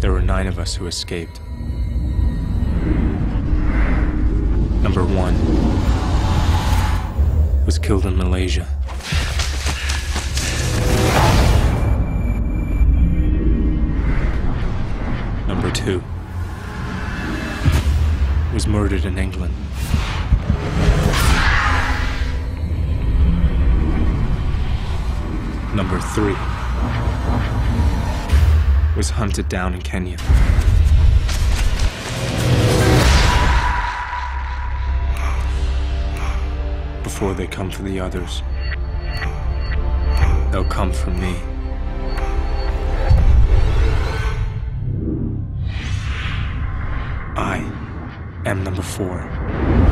There were nine of us who escaped. Number one was killed in Malaysia. Number two was murdered in England. Number three was hunted down in Kenya. Before they come for the others, they'll come for me. I am number four.